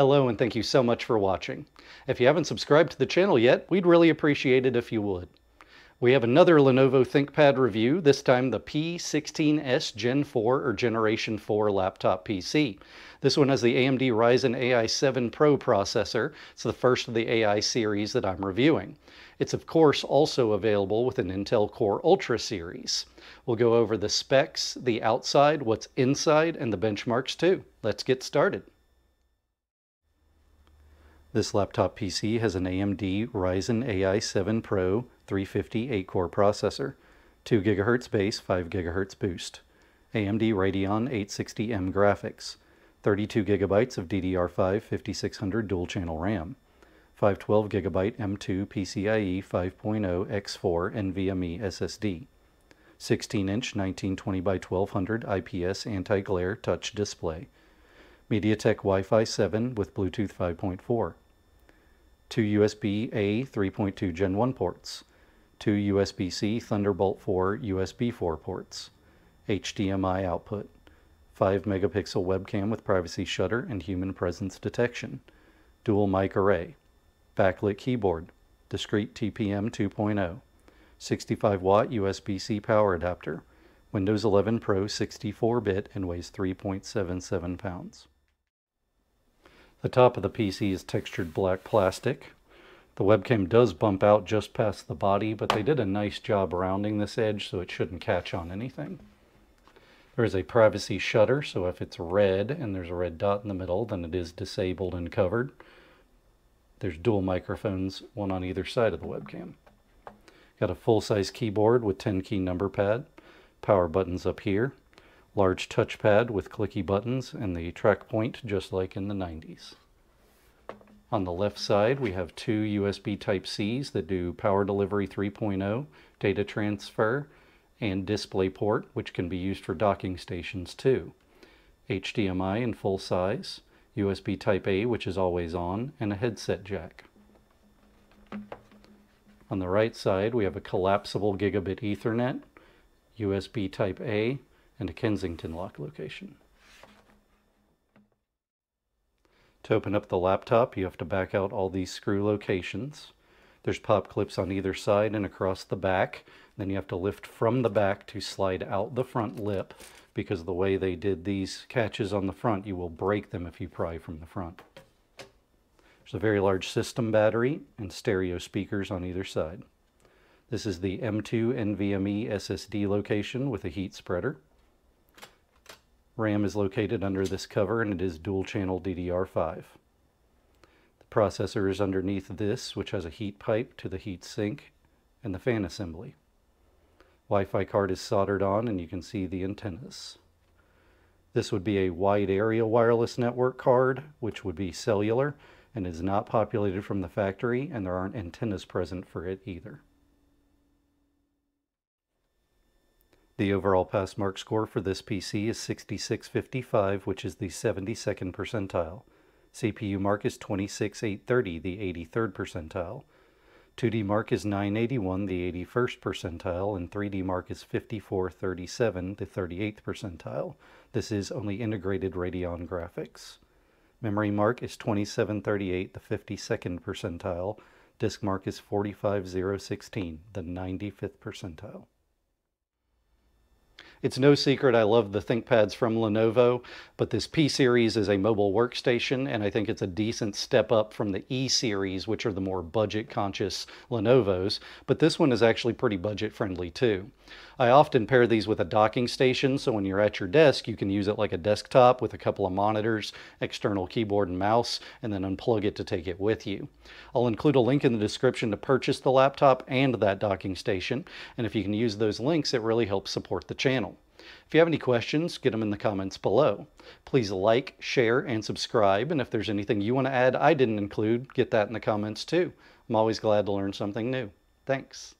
Hello and thank you so much for watching. If you haven't subscribed to the channel yet, we'd really appreciate it if you would. We have another Lenovo ThinkPad review, this time the P16S Gen 4 or Generation 4 laptop PC. This one has the AMD Ryzen AI 7 Pro processor. It's the first of the AI series that I'm reviewing. It's of course also available with an Intel Core Ultra series. We'll go over the specs, the outside, what's inside, and the benchmarks too. Let's get started. This laptop PC has an AMD Ryzen AI 7 Pro 350 8-core processor, 2 GHz base, 5 GHz boost, AMD Radeon 860M graphics, 32 gigabytes of DDR5 5600 dual-channel RAM, 512 gigabyte M2 PCIe 5.0 X4 NVMe SSD, 16-inch 1920 by 1200 IPS anti-glare touch display, MediaTek Wi-Fi 7 with Bluetooth 5.4, two USB-A 3.2 Gen 1 ports, two USB-C Thunderbolt 4 USB 4 ports, HDMI output, 5 megapixel webcam with privacy shutter and human presence detection, dual mic array, backlit keyboard, discrete TPM 2.0, 65 watt USB-C power adapter, Windows 11 Pro 64-bit and weighs 3.77 pounds. The top of the PC is textured black plastic. The webcam does bump out just past the body, but they did a nice job rounding this edge so it shouldn't catch on anything. There is a privacy shutter, so if it's red and there's a red dot in the middle, then it is disabled and covered. There's dual microphones, one on either side of the webcam. Got a full-size keyboard with 10-key number pad, power buttons up here, large touchpad with clicky buttons and the TrackPoint just like in the 90s. On the left side we have two USB Type-Cs that do power delivery 3.0, data transfer, and DisplayPort which can be used for docking stations too. HDMI in full size, USB Type-A which is always on, and a headset jack. On the right side we have a collapsible gigabit Ethernet, USB Type-A, and a Kensington lock location. To open up the laptop, you have to back out all these screw locations. There's pop clips on either side and across the back. Then you have to lift from the back to slide out the front lip because the way they did these catches on the front, you will break them if you pry from the front. There's a very large system battery and stereo speakers on either side. This is the M2 NVMe SSD location with a heat spreader. RAM is located under this cover and it is dual channel DDR5. The processor is underneath this which has a heat pipe to the heat sink and the fan assembly. Wi-Fi card is soldered on and you can see the antennas. This would be a wide area wireless network card which would be cellular and is not populated from the factory and there aren't antennas present for it either. The overall PassMark score for this PC is 6655, which is the 72nd percentile. CPU mark is 26830, the 83rd percentile. 2D mark is 981, the 81st percentile, and 3D mark is 5437, the 38th percentile. This is only integrated Radeon graphics. Memory mark is 2738, the 52nd percentile. Disk mark is 45016, the 95th percentile. It's no secret I love the ThinkPads from Lenovo, but this P series is a mobile workstation, and I think it's a decent step up from the E series, which are the more budget conscious Lenovo's, but this one is actually pretty budget friendly too. I often pair these with a docking station, so when you're at your desk, you can use it like a desktop with a couple of monitors, external keyboard and mouse, and then unplug it to take it with you. I'll include a link in the description to purchase the laptop and that docking station, and if you can use those links, it really helps support the channel. If you have any questions, get them in the comments below. Please like, share, and subscribe, and if there's anything you want to add I didn't include, get that in the comments too. I'm always glad to learn something new. Thanks.